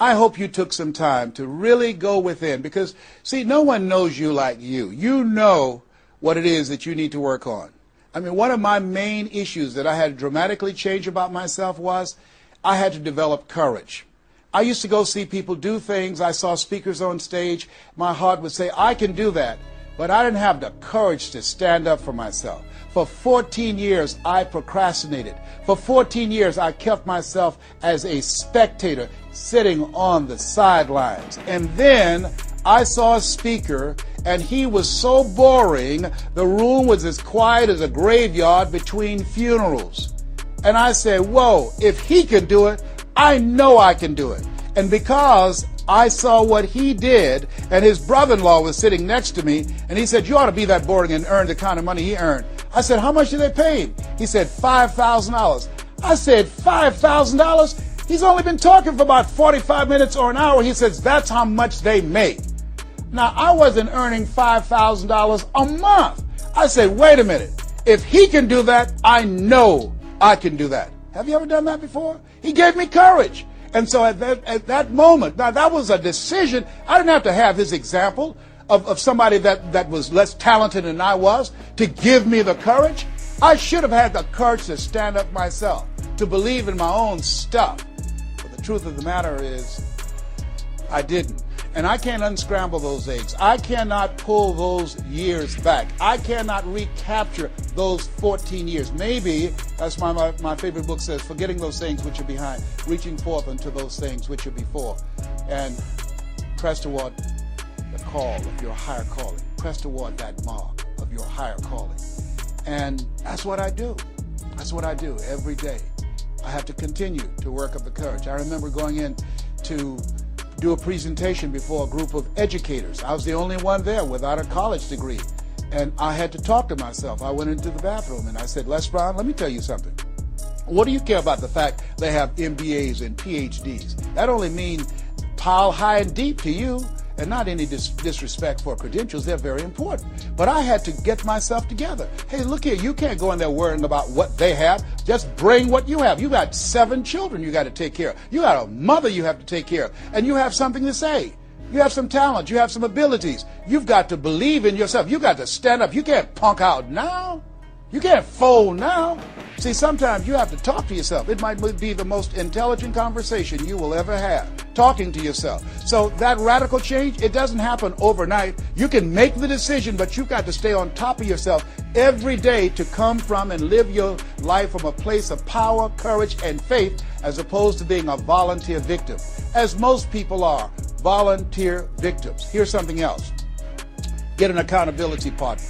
I hope you took some time to really go within because, see, no one knows you like you. You know what it is that you need to work on. I mean, one of my main issues that I had dramatically change about myself was I had to develop courage. I used to go see people do things. I saw speakers on stage. My heart would say, I can do that. But I didn't have the courage to stand up for myself. For 14 years, I procrastinated. For 14 years, I kept myself as a spectator sitting on the sidelines. And then I saw a speaker, and he was so boring, the room was as quiet as a graveyard between funerals. And I said, Whoa, if he can do it, I know I can do it. And because I saw what he did, and his brother in law was sitting next to me, and he said, You ought to be that boring and earn the kind of money he earned. I said, How much did they pay him? He said, $5,000. I said, $5,000? He's only been talking for about 45 minutes or an hour. He says, That's how much they make. Now, I wasn't earning $5,000 a month. I said, Wait a minute. If he can do that, I know I can do that. Have you ever done that before? He gave me courage. And so at that, at that moment, now that was a decision. I didn't have to have his example of, of somebody that, that was less talented than I was to give me the courage. I should have had the courage to stand up myself, to believe in my own stuff. But the truth of the matter is, I didn't. And I can't unscramble those eggs. I cannot pull those years back. I cannot recapture those 14 years. Maybe, that's why my, my favorite book says, forgetting those things which are behind, reaching forth unto those things which are before. And press toward the call of your higher calling. Press toward that mark of your higher calling. And that's what I do. That's what I do every day. I have to continue to work up the courage. I remember going in to do a presentation before a group of educators. I was the only one there without a college degree. And I had to talk to myself. I went into the bathroom and I said, Les Brown, let me tell you something. What do you care about the fact they have MBAs and PhDs? That only means pile high and deep to you and not any dis- disrespect for credentials, they're very important. But I had to get myself together. Hey, look here, you can't go in there worrying about what they have. Just bring what you have. You got seven children you got to take care of. You got a mother you have to take care of, and you have something to say. You have some talent. You have some abilities. You've got to believe in yourself. You got to stand up. You can't punk out now. You can't fold now. See, sometimes you have to talk to yourself. It might be the most intelligent conversation you will ever have, talking to yourself. So that radical change, it doesn't happen overnight. You can make the decision, but you've got to stay on top of yourself every day to come from and live your life from a place of power, courage, and faith, as opposed to being a volunteer victim, as most people are, volunteer victims. Here's something else. Get an accountability partner.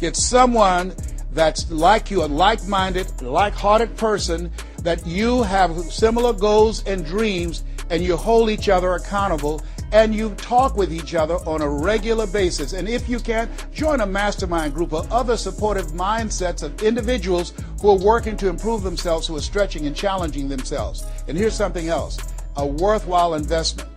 Get someone that's like you, a like minded, like hearted person, that you have similar goals and dreams, and you hold each other accountable and you talk with each other on a regular basis. And if you can, join a mastermind group of other supportive mindsets of individuals who are working to improve themselves, who are stretching and challenging themselves. And here's something else a worthwhile investment.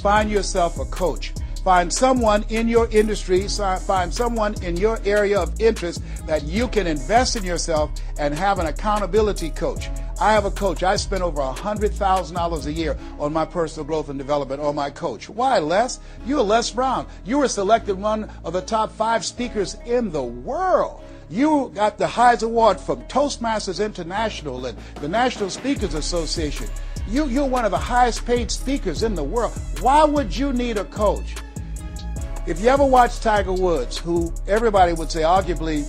Find yourself a coach Find someone in your industry, find someone in your area of interest that you can invest in yourself and have an accountability coach. I have a coach. I spend over $100,000 a year on my personal growth and development on my coach. Why, Les? You're Les Brown. You were selected one of the top five speakers in the world. You got the highest award from Toastmasters International and the National Speakers Association. You, you're one of the highest paid speakers in the world. Why would you need a coach? If you ever watch Tiger Woods, who everybody would say arguably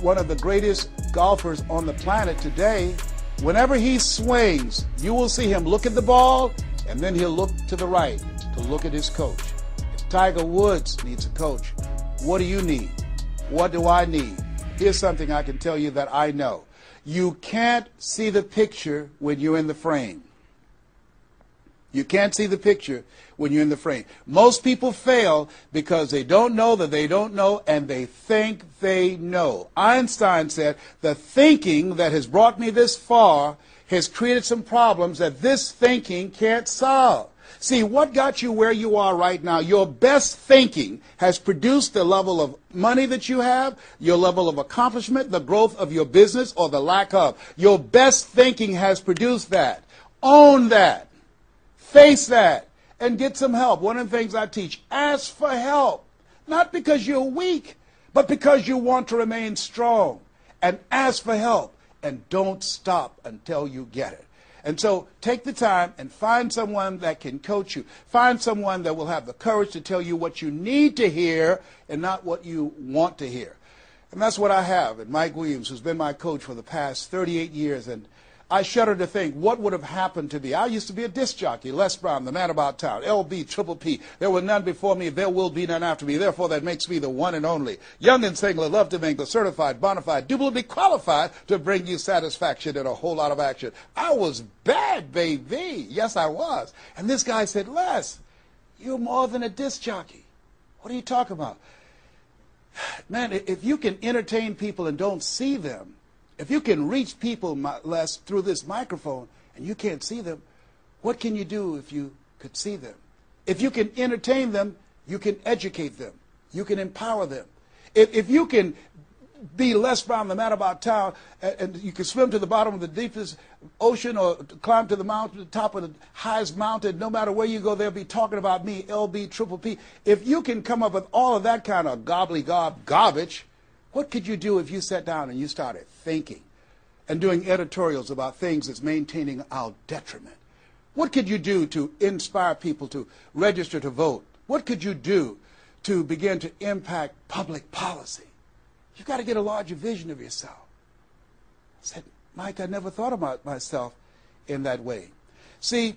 one of the greatest golfers on the planet today, whenever he swings, you will see him look at the ball and then he'll look to the right to look at his coach. If Tiger Woods needs a coach, what do you need? What do I need? Here's something I can tell you that I know. You can't see the picture when you're in the frame. You can't see the picture when you're in the frame. Most people fail because they don't know that they don't know and they think they know. Einstein said, the thinking that has brought me this far has created some problems that this thinking can't solve. See, what got you where you are right now? Your best thinking has produced the level of money that you have, your level of accomplishment, the growth of your business, or the lack of. Your best thinking has produced that. Own that. Face that and get some help. One of the things I teach, ask for help. Not because you're weak, but because you want to remain strong. And ask for help. And don't stop until you get it. And so take the time and find someone that can coach you. Find someone that will have the courage to tell you what you need to hear and not what you want to hear. And that's what I have. And Mike Williams, who's been my coach for the past 38 years, and I shudder to think what would have happened to me. I used to be a disc jockey, Les Brown, the man about town, LB, Triple P. There were none before me, there will be none after me. Therefore, that makes me the one and only. Young and single, love to mingle, certified, bona fide, duly qualified to bring you satisfaction and a whole lot of action. I was bad, baby. Yes, I was. And this guy said, Les, you're more than a disc jockey. What are you talking about? Man, if you can entertain people and don't see them, if you can reach people Les through this microphone and you can't see them, what can you do if you could see them? If you can entertain them, you can educate them. You can empower them. If, if you can be Les Brown, the man about town, and, and, you can swim to the bottom of the deepest ocean or climb to the mountain, the top of the highest mountain, no matter where you go, they'll be talking about me, LB, Triple P. If you can come up with all of that kind of gobbly-gob garbage, what could you do if you sat down and you started thinking and doing editorials about things that's maintaining our detriment? What could you do to inspire people to register to vote? What could you do to begin to impact public policy? You've got to get a larger vision of yourself. I said, Mike, I never thought about myself in that way. See,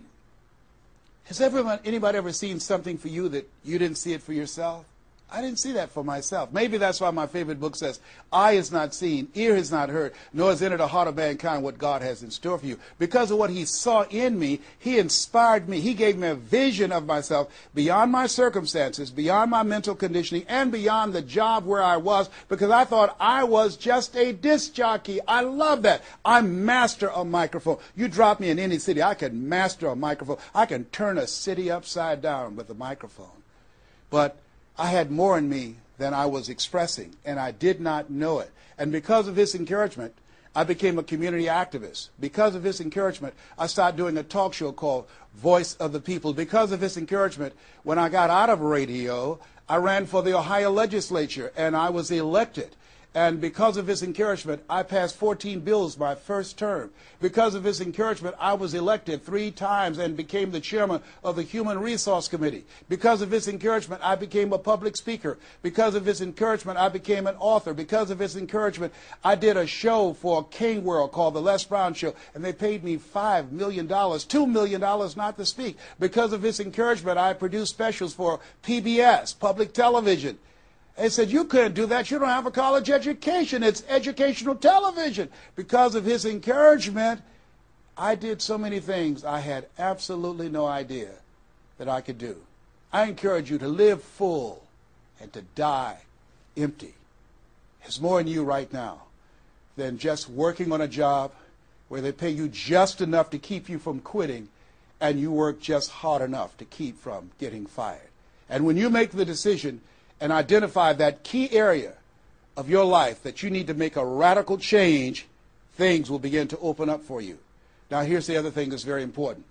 has everyone, anybody ever seen something for you that you didn't see it for yourself? I didn't see that for myself. Maybe that's why my favorite book says, Eye is not seen, ear has not heard, nor has entered the heart of mankind what God has in store for you. Because of what he saw in me, he inspired me. He gave me a vision of myself beyond my circumstances, beyond my mental conditioning, and beyond the job where I was, because I thought I was just a disc jockey. I love that. I'm master of microphone. You drop me in any city, I can master a microphone. I can turn a city upside down with a microphone. But I had more in me than I was expressing, and I did not know it. And because of his encouragement, I became a community activist. Because of his encouragement, I started doing a talk show called Voice of the People. Because of his encouragement, when I got out of radio, I ran for the Ohio legislature and I was elected. And because of his encouragement, I passed 14 bills my first term. Because of his encouragement, I was elected three times and became the chairman of the Human Resource Committee. Because of his encouragement, I became a public speaker. Because of his encouragement, I became an author. Because of his encouragement, I did a show for King World called The Les Brown Show, and they paid me $5 million, $2 million not to speak. Because of his encouragement, I produced specials for PBS, public television. They said, You couldn't do that. You don't have a college education. It's educational television. Because of his encouragement, I did so many things I had absolutely no idea that I could do. I encourage you to live full and to die empty. There's more in you right now than just working on a job where they pay you just enough to keep you from quitting and you work just hard enough to keep from getting fired. And when you make the decision and identify that key area of your life that you need to make a radical change, things will begin to open up for you. Now, here's the other thing that's very important.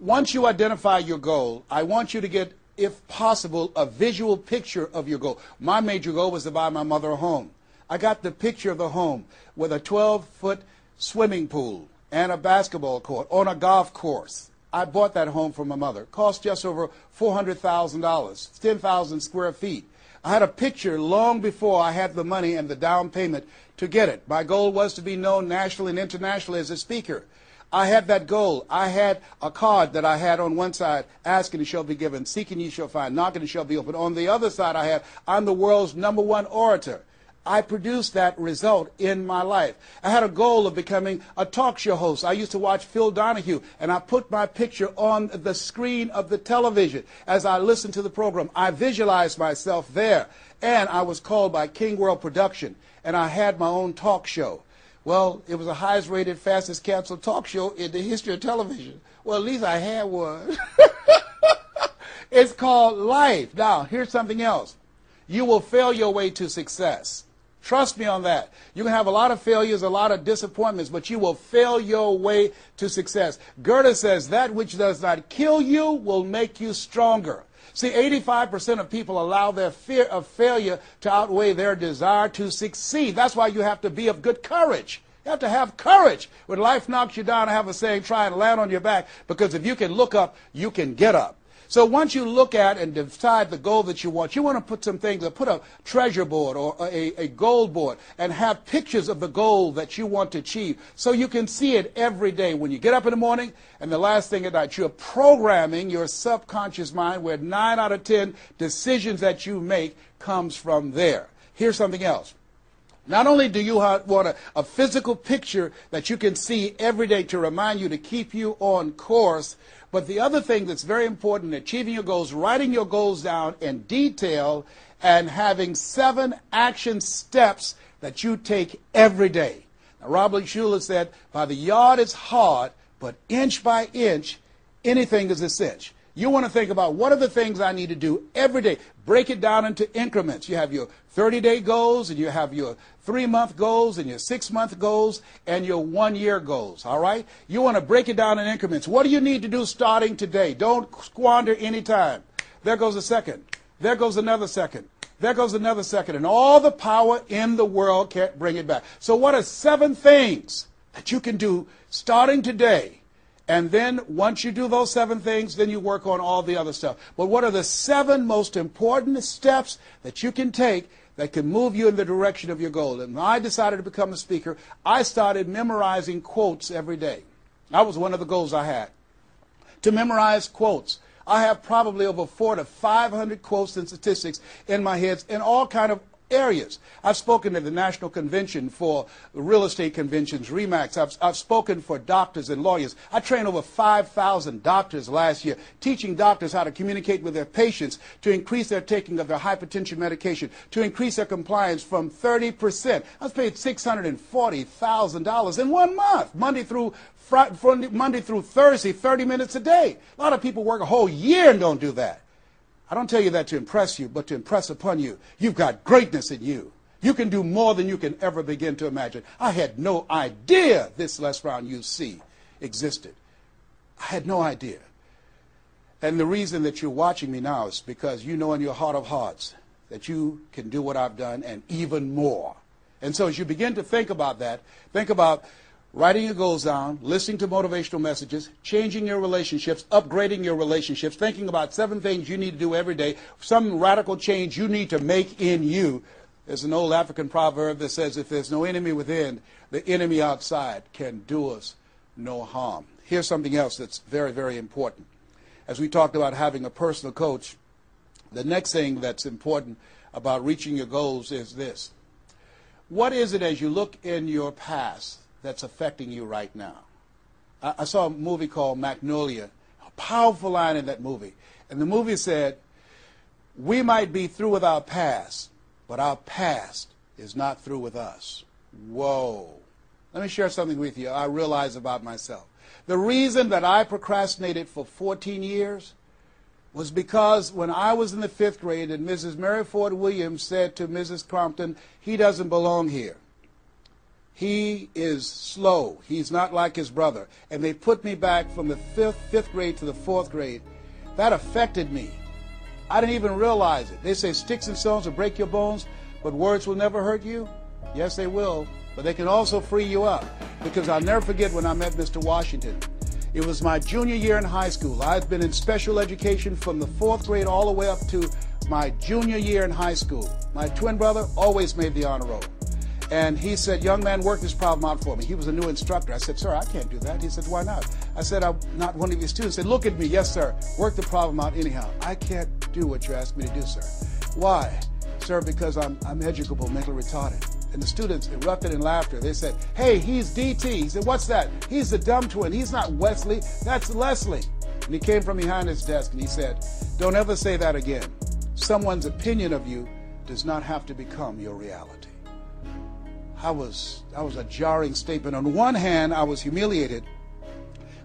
Once you identify your goal, I want you to get, if possible, a visual picture of your goal. My major goal was to buy my mother a home. I got the picture of the home with a 12 foot swimming pool and a basketball court on a golf course. I bought that home for my mother. It cost just over $400,000, 10,000 square feet. I had a picture long before I had the money and the down payment to get it. My goal was to be known nationally and internationally as a speaker. I had that goal. I had a card that I had on one side, asking and shall be given, seeking you shall find, knocking and shall be opened. On the other side, I had, I'm the world's number one orator. I produced that result in my life. I had a goal of becoming a talk show host. I used to watch Phil Donahue, and I put my picture on the screen of the television as I listened to the program. I visualized myself there, and I was called by King World Production, and I had my own talk show. Well, it was the highest rated, fastest canceled talk show in the history of television. Well, at least I had one. it's called life. Now, here's something else. You will fail your way to success. Trust me on that. You can have a lot of failures, a lot of disappointments, but you will fail your way to success. Goethe says that which does not kill you will make you stronger. See, 85% of people allow their fear of failure to outweigh their desire to succeed. That's why you have to be of good courage. You have to have courage. When life knocks you down, I have a saying, try and land on your back, because if you can look up, you can get up. So once you look at and decide the goal that you want, you want to put some things, put a treasure board or a, a board and have pictures of the goal that you want to achieve so you can see it every day when you get up in the morning and the last thing at night. You're programming your subconscious mind where nine out of ten decisions that you make comes from there. Here's something else. Not only do you want a, a, physical picture that you can see every day to remind you to keep you on course, but the other thing that's very important in achieving your goals, writing your goals down in detail and having seven action steps that you take every day. Now, Robert Schuller said, by the yard it's hard, but inch by inch, anything is a cinch. You want to think about what are the things I need to do every day. Break it down into increments. You have your 30 day goals, and you have your three month goals, and your six month goals, and your one year goals. All right? You want to break it down in increments. What do you need to do starting today? Don't squander any time. There goes a second. There goes another second. There goes another second. And all the power in the world can't bring it back. So, what are seven things that you can do starting today? And then once you do those seven things, then you work on all the other stuff. But what are the seven most important steps that you can take that can move you in the direction of your goal? And when I decided to become a speaker, I started memorizing quotes every day. That was one of the goals I had. To memorize quotes. I have probably over four to 500 quotes and statistics in my heads in all kind of areas. I've spoken at the National Convention for real estate conventions, REMAX. I've, I've spoken for doctors and lawyers. I trained over 5,000 doctors last year, teaching doctors how to communicate with their patients to increase their taking of their hypertension medication, to increase their compliance from 30%. I was paid $640,000 in one month, Monday through Friday, Monday through Thursday, 30 minutes a day. A lot of people work a whole year and don't do that. I don't tell you that to impress you, but to impress upon you. You've got greatness in you. You can do more than you can ever begin to imagine. I had no idea this Les Brown you see existed. I had no idea. And the reason that you're watching me now is because you know in your heart of hearts that you can do what I've done and even more. And so as you begin to think about that, think about writing your goals down, listening to motivational messages, changing your relationships, upgrading your relationships, thinking about seven things you need to do every day, some radical change you need to make in you. There's an old African proverb that says, if there's no enemy within, the enemy outside can do us no harm. Here's something else that's very, very important. As we talked about having a personal coach, the next thing that's important about reaching your goals is this. What is it as you look in your past that's affecting you right now. I, I saw a movie called Magnolia, a powerful line in that movie. And the movie said, We might be through with our past, but our past is not through with us. Whoa. Let me share something with you I realize about myself. The reason that I procrastinated for 14 years was because when I was in the fifth grade and Mrs. Mary Ford Williams said to Mrs. Crompton, he doesn't belong here. He is slow. He's not like his brother. And they put me back from the fifth, fifth grade to the fourth grade. That affected me. I didn't even realize it. They say sticks and stones will break your bones, but words will never hurt you. Yes, they will. But they can also free you up. Because I'll never forget when I met Mr. Washington. It was my junior year in high school. I'd been in special education from the fourth grade all the way up to my junior year in high school. My twin brother always made the honor roll. And he said, young man, work this problem out for me. He was a new instructor. I said, sir, I can't do that. He said, why not? I said, I'm not one of your students. He said, look at me. Yes, sir. Work the problem out anyhow. I can't do what you asked me to do, sir. Why? Sir, because I'm, I'm educable, mentally retarded. And the students erupted in laughter. They said, hey, he's DT. He said, what's that? He's the dumb twin. He's not Wesley. That's Leslie. And he came from behind his desk and he said, don't ever say that again. Someone's opinion of you does not have to become your reality. I was, that was a jarring statement. On one hand, I was humiliated,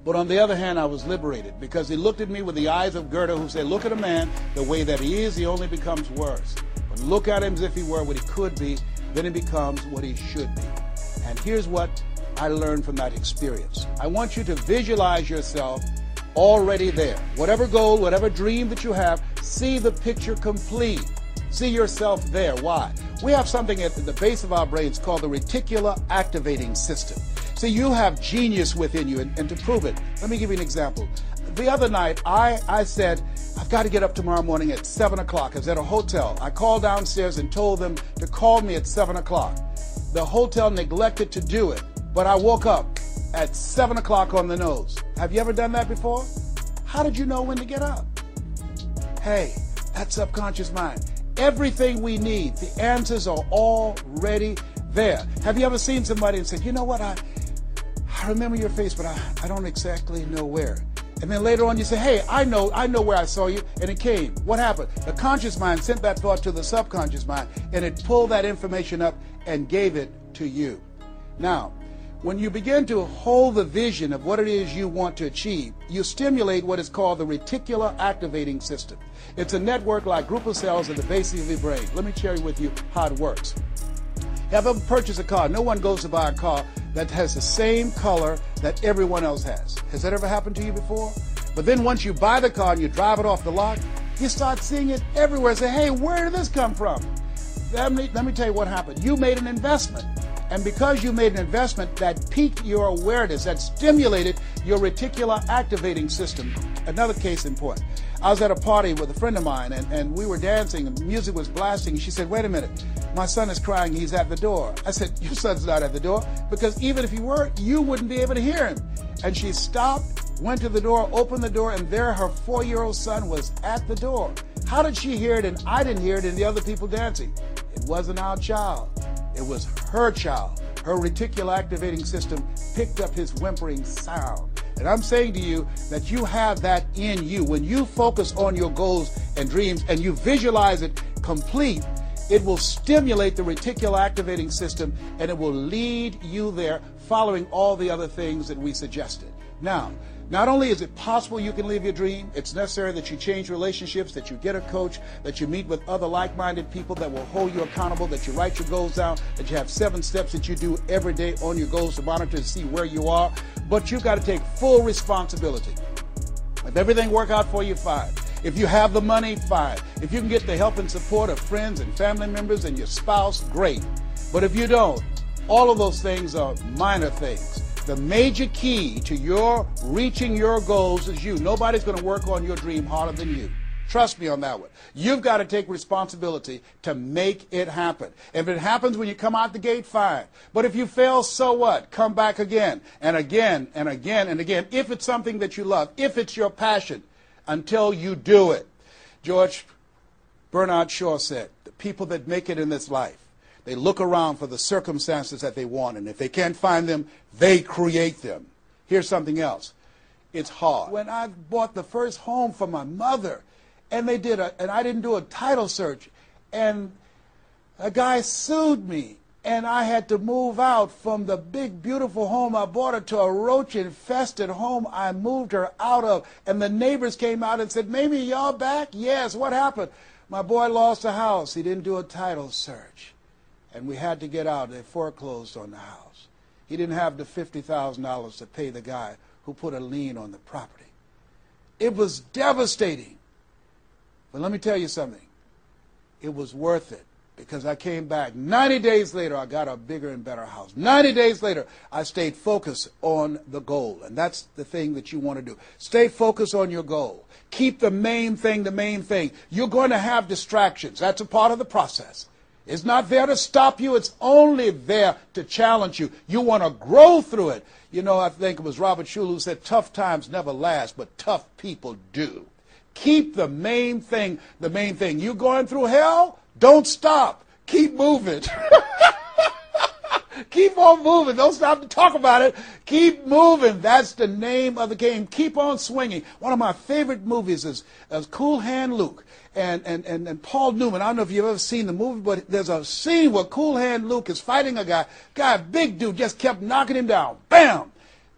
but on the other hand, I was liberated because he looked at me with the eyes of Goethe, who said, Look at a man the way that he is, he only becomes worse. But look at him as if he were what he could be. then he becomes what he should be. And here's what I learned from that experience. I want you to visualize yourself already there. Whatever goal, whatever dream that you have, see the picture complete. See yourself there. Why? We have something at the base of our brains called the reticular activating system. See, you have genius within you, and, and to prove it, let me give you an example. The other night, I, I said, I've got to get up tomorrow morning at 7 o'clock. I was at a hotel. I called downstairs and told them to call me at 7 o'clock. The hotel neglected to do it, but I woke up at 7 o'clock on the nose. Have you ever done that before? How did you know when to get up? Hey, that subconscious mind. Everything we need, the answers are already there. Have you ever seen somebody and said, you know what, I, I remember your face, but I, I don't exactly know where. And then later on you say, hey, I know, I know where I saw you, and it came. What happened? The conscious mind sent that thought to the subconscious mind, and it pulled that information up and gave it to you. Now, when you begin to hold the vision of what it is you want to achieve, you stimulate what is called the reticular activating system. It's a network like group of cells at the base of your brain. Let me share with you how it works. Have ever purchased a car? No one goes to buy a car that has the same color that everyone else has. Has that ever happened to you before? But then once you buy the car and you drive it off the lot, you start seeing it everywhere. Say, hey, where did this come from? Let me, let me tell you what happened. You made an investment. And because you made an investment that piqued your awareness, that stimulated your reticular activating system. Another case in point. I was at a party with a friend of mine and, and we were dancing and music was blasting. She said, wait a minute, my son is crying, he's at the door. I said, your son's not at the door because even if he were, you wouldn't be able to hear him. And she stopped, went to the door, opened the door, and there her four-year-old son was at the door. How did she hear it and I didn't hear it and the other people dancing? It wasn't our child. It was her child. Her reticular activating system picked up his whimpering sound. And I'm saying to you that you have that in you. When you focus on your goals and dreams and you visualize it complete, it will stimulate the reticular activating system and it will lead you there following all the other things that we suggested. Now, not only is it possible you can live your dream, it's necessary that you change relationships, that you get a coach, that you meet with other like minded people that will hold you accountable, that you write your goals down, that you have seven steps that you do every day on your goals to monitor to see where you are. But you've got to take full responsibility. If everything work out for you, fine. If you have the money, fine. If you can get the help and support of friends and family members and your spouse, great. But if you don't, all of those things are minor things. The major key to your reaching your goals is you. Nobody's going to work on your dream harder than you. Trust me on that one. You've got to take responsibility to make it happen. If it happens when you come out the gate, fine. But if you fail, so what? Come back again and again and again and again. If it's something that you love, if it's your passion, until you do it. George Bernard Shaw said, the people that make it in this life they look around for the circumstances that they want, and if they can't find them, they create them. Here's something else. It's hard. When I bought the first home for my mother, and they did a, and I didn't do a title search, and a guy sued me, and I had to move out from the big, beautiful home I bought her to a roach-infested home I moved her out of. And the neighbors came out and said, Mamie, y'all back? Yes, what happened? My boy lost a house. He didn't do a title search and we had to get out. They foreclosed on the house. He didn't have the $50,000 to pay the guy who put a lien on the property. It was devastating. But let me tell you something. It was worth it because I came back. 90 days later, I got a bigger and better house. 90 days later, I stayed focused on the goal. And that's the thing that you want to do. Stay focused on your goal. Keep the main thing the main thing. You're going to have distractions. That's a part of the process. It's not there to stop you. It's only there to challenge you. You want to grow through it. You know, I think it was Robert Schuller who said, tough times never last, but tough people do. Keep the main thing the main thing. You going through hell? Don't stop. Keep moving. Keep on moving. Don't stop to talk about it. Keep moving. That's the name of the game. Keep on swinging. One of my favorite movies is, is Cool Hand Luke and, and, and, and Paul Newman. I don't know if you've ever seen the movie, but there's a scene where Cool Hand Luke is fighting a guy. Guy, big dude, just kept knocking him down. Bam!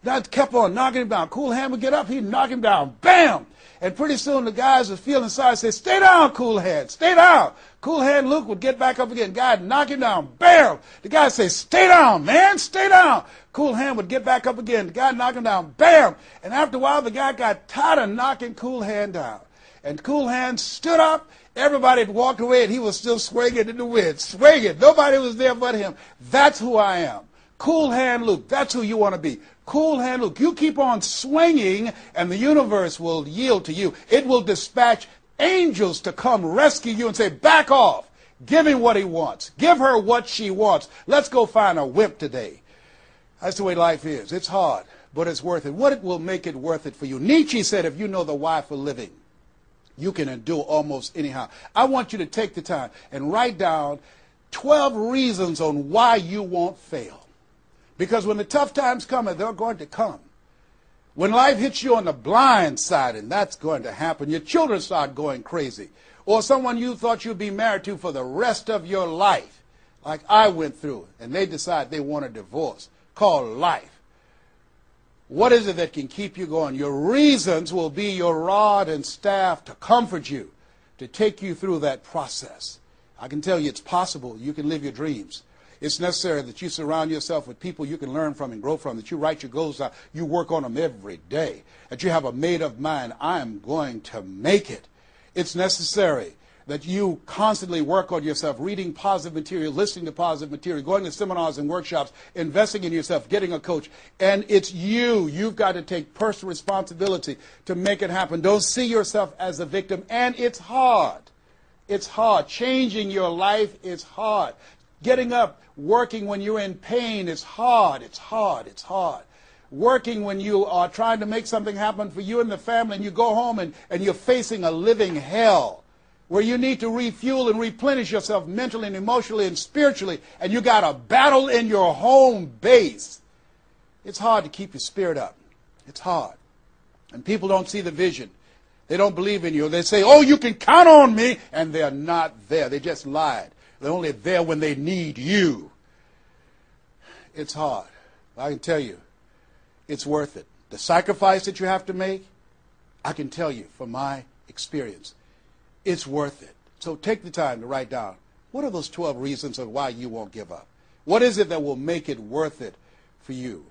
That kept on knocking him down. Cool Hand would get up, he'd knock him down. Bam! And pretty soon the guys would feel inside say, Stay down, Cool Hand, stay down. Cool Hand Luke would get back up again. Guy would knock him down. Bam! The guy would say, Stay down, man, stay down. Cool Hand would get back up again. The guy knock him down. Bam! And after a while, the guy got tired of knocking Cool Hand down. And Cool Hand stood up. Everybody had walked away, and he was still swinging in the wind, swinging. Nobody was there but him. That's who I am. Cool Hand Luke. That's who you want to be. Cool Hand Luke. You keep on swinging, and the universe will yield to you. It will dispatch angels to come rescue you and say, back off. Give him what he wants. Give her what she wants. Let's go find a wimp today. That's the way life is. It's hard, but it's worth it. What it will make it worth it for you? Nietzsche said, if you know the why for living, you can endure almost anyhow. I want you to take the time and write down 12 reasons on why you won't fail. Because when the tough times come, they're going to come, when life hits you on the blind side, and that's going to happen, your children start going crazy, or someone you thought you'd be married to for the rest of your life, like I went through, and they decide they want a divorce, Call life. What is it that can keep you going? Your reasons will be your rod and staff to comfort you, to take you through that process. I can tell you it's possible. You can live your dreams. It's necessary that you surround yourself with people you can learn from and grow from, that you write your goals out, you work on them every day, that you have a made up mind, I am going to make it. It's necessary that you constantly work on yourself, reading positive material, listening to positive material, going to seminars and workshops, investing in yourself, getting a coach. And it's you. You've got to take personal responsibility to make it happen. Don't see yourself as a victim. And it's hard. It's hard. Changing your life is hard. Getting up, working when you're in pain is hard. It's hard. It's hard working when you are trying to make something happen for you and the family, and you go home and, and you're facing a living hell where you need to refuel and replenish yourself mentally and emotionally and spiritually, and you got a battle in your home base, it's hard to keep your spirit up. It's hard. And people don't see the vision. They don't believe in you. They say, oh, you can count on me, and they're not there. They just lied. They're only there when they need you. It's hard. I can tell you, it's worth it. The sacrifice that you have to make, I can tell you from my experience, it's worth it. So take the time to write down what are those 12 reasons of why you won't give up? What is it that will make it worth it for you?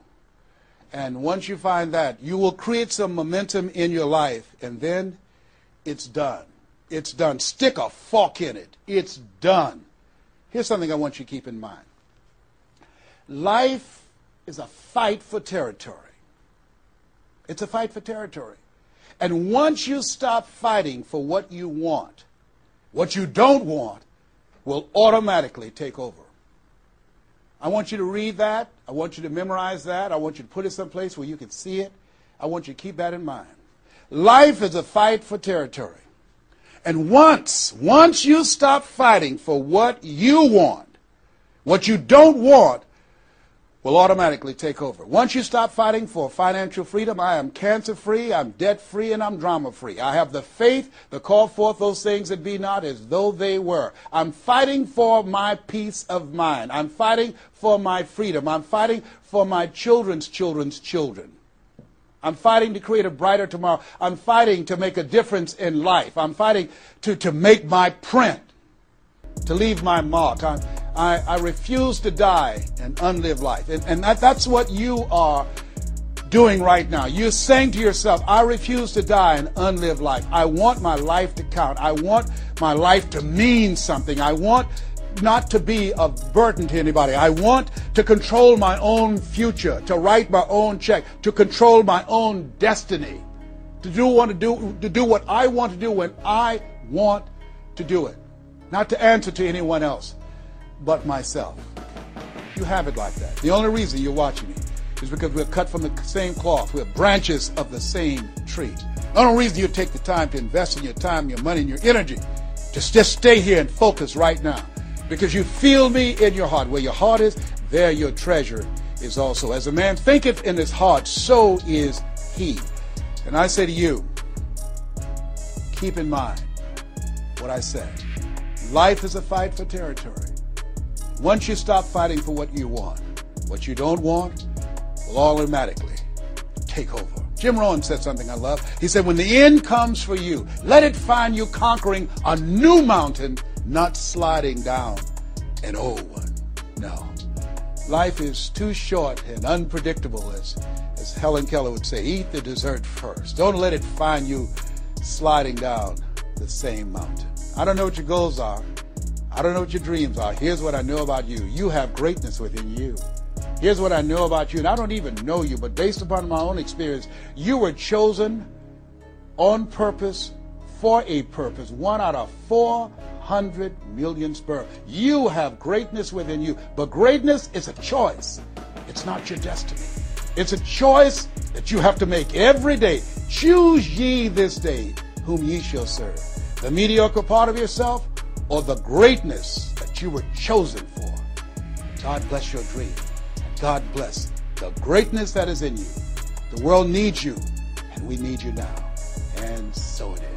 And once you find that, you will create some momentum in your life, and then it's done. It's done. Stick a fork in it. It's done. Here's something I want you to keep in mind life is a fight for territory. It's a fight for territory. And once you stop fighting for what you want, what you don't want will automatically take over. I want you to read that. I want you to memorize that. I want you to put it someplace where you can see it. I want you to keep that in mind. Life is a fight for territory. And once, once you stop fighting for what you want, what you don't want will automatically take over. Once you stop fighting for financial freedom, I am cancer free, I'm debt free, and I'm drama free. I have the faith to call forth those things that be not as though they were. I'm fighting for my peace of mind. I'm fighting for my freedom. I'm fighting for my children's children's children. I'm fighting to create a brighter tomorrow. I'm fighting to make a difference in life. I'm fighting to, to make my print, to leave my mark. I'm, I, I refuse to die and unlive life. And, and that, that's what you are doing right now. You're saying to yourself, I refuse to die and unlive life. I want my life to count. I want my life to mean something. I want not to be a burden to anybody. I want to control my own future, to write my own check, to control my own destiny, to do want to do to do what I want to do when I want to do it, not to answer to anyone else but myself. You have it like that. The only reason you're watching me is because we're cut from the same cloth. We're branches of the same tree. The only reason you take the time to invest in your time, your money, and your energy, just, just stay here and focus right now. Because you feel me in your heart. Where your heart is, there your treasure is also. As a man thinketh in his heart, so is he. And I say to you, keep in mind what I said. Life is a fight for territory. Once you stop fighting for what you want, what you don't want will automatically take over. Jim Rohn said something I love. He said, when the end comes for you, let it find you conquering a new mountain, not sliding down an old one. No. Life is too short and unpredictable, as, as Helen Keller would say. Eat the dessert first. Don't let it find you sliding down the same mountain. I don't know what your goals are. I don't know what your dreams are. Here's what I know about you. You have greatness within you. Here's what I know about you, and I don't even know you, but based upon my own experience, you were chosen on purpose for a purpose. One out of 400 million sperm. You have greatness within you, but greatness is a choice. It's not your destiny. It's a choice that you have to make every day. Choose ye this day whom ye shall serve. The mediocre part of yourself or the greatness that you were chosen for. God bless your dream. God bless the greatness that is in you. The world needs you, and we need you now. And so it is.